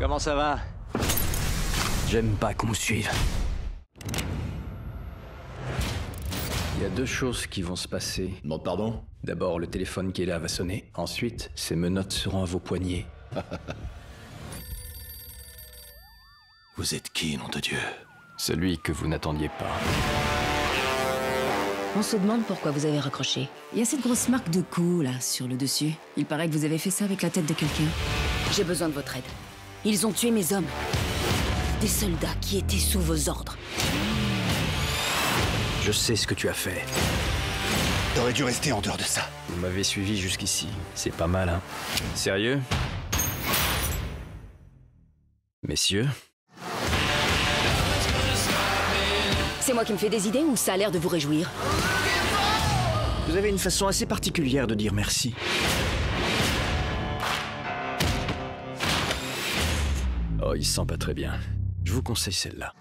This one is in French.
Comment ça va? J'aime pas qu'on me suive. Il y a deux choses qui vont se passer. Demande pardon? D'abord, le téléphone qui est là va sonner. Ensuite, ces menottes seront à vos poignets. Vous êtes qui, nom de Dieu? Celui que vous n'attendiez pas. On se demande pourquoi vous avez raccroché. Il y a cette grosse marque de coup, là, sur le dessus. Il paraît que vous avez fait ça avec la tête de quelqu'un. J'ai besoin de votre aide. Ils ont tué mes hommes. Des soldats qui étaient sous vos ordres. Je sais ce que tu as fait. T'aurais dû rester en dehors de ça. Vous m'avez suivi jusqu'ici. C'est pas mal, hein Sérieux? Messieurs? C'est moi qui me fais des idées ou ça a l'air de vous réjouir? Vous avez une façon assez particulière de dire merci. Oh, il sent pas très bien. Je vous conseille celle-là.